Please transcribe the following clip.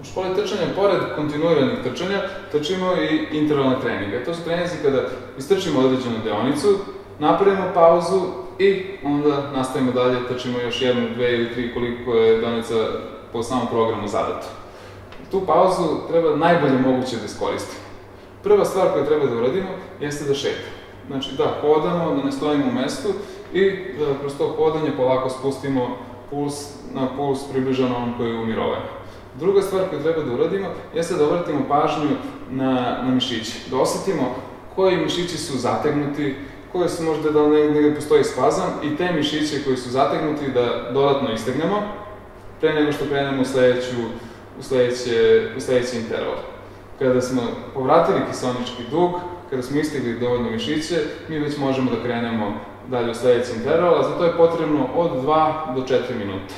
U školi trčanja, pored kontinuiranih trčanja, trčimo i intervalne treninge. To su treninzi kada istrčimo određenu deonicu, napravimo pauzu i onda nastavimo dalje, trčimo još jednu, dve ili tri koliko je deonica po samom programu zadato. Tu pauzu treba najbolje moguće da iskoristimo. Prva stvar koju treba da uradimo jeste da šetamo. Znači da hodamo, da ne stojimo u mestu i da kroz to hodanje polako spustimo puls na puls približan onom koji je umirovan. Druga stvar koju treba da uradimo jeste da obratimo pažnju na, na mišiće. Da osetimo koji mišići su zategnuti, koje su možda da negde postoji spazam i te mišiće koji su zategnuti da dodatno istegnemo pre nego što krenemo u sledeću u sledeće, u sledeći interval. Kada smo povratili kisonički dug, kada smo istigli dovoljno mišiće, mi već možemo da krenemo dalje u sledeći interval, a za to je potrebno od 2 do 4 minuta.